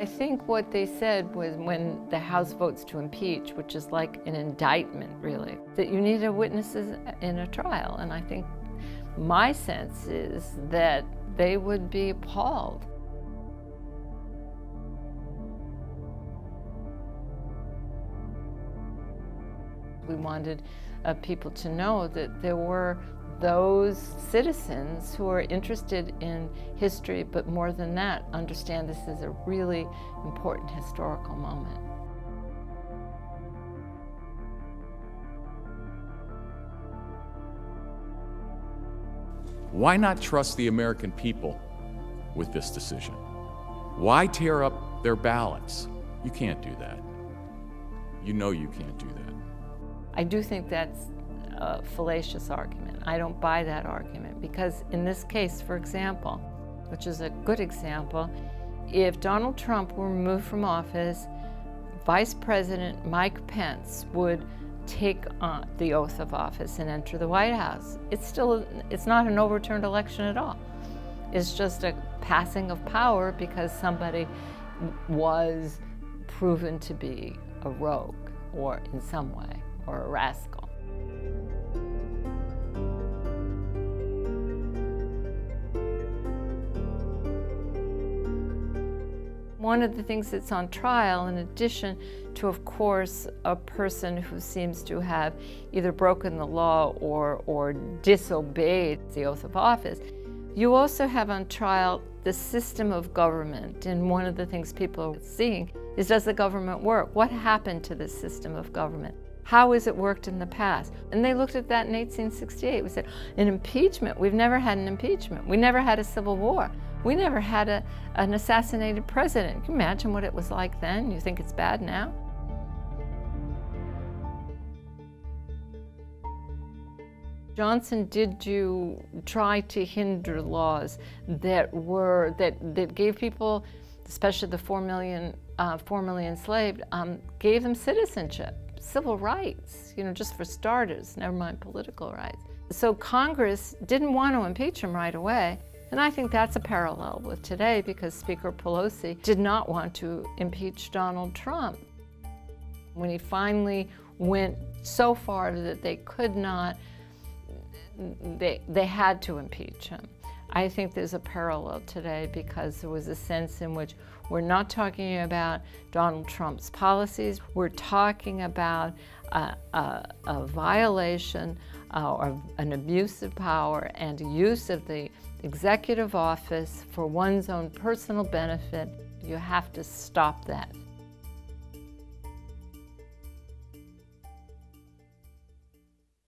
I think what they said was when the House votes to impeach, which is like an indictment, really, that you need a witnesses in a trial. And I think my sense is that they would be appalled. We wanted uh, people to know that there were those citizens who are interested in history, but more than that, understand this is a really important historical moment. Why not trust the American people with this decision? Why tear up their ballots? You can't do that. You know you can't do that. I do think that's a fallacious argument. I don't buy that argument because in this case, for example, which is a good example, if Donald Trump were removed from office, Vice President Mike Pence would take on the oath of office and enter the White House. It's still, it's not an overturned election at all. It's just a passing of power because somebody was proven to be a rogue or in some way, or a rascal. One of the things that's on trial, in addition to, of course, a person who seems to have either broken the law or, or disobeyed the oath of office, you also have on trial the system of government. And one of the things people are seeing is does the government work? What happened to the system of government? How has it worked in the past? And they looked at that in 1868. We said, an impeachment, we've never had an impeachment. We never had a civil war. We never had a, an assassinated president. Can you imagine what it was like then? You think it's bad now? Johnson, did you try to hinder laws that were that that gave people, especially the four million uh, four million enslaved, um, gave them citizenship, civil rights? You know, just for starters. Never mind political rights. So Congress didn't want to impeach him right away. And I think that's a parallel with today because Speaker Pelosi did not want to impeach Donald Trump. When he finally went so far that they could not, they, they had to impeach him. I think there's a parallel today because there was a sense in which we're not talking about Donald Trump's policies, we're talking about a, a, a violation uh, or an abuse of power and use of the executive office for one's own personal benefit. You have to stop that.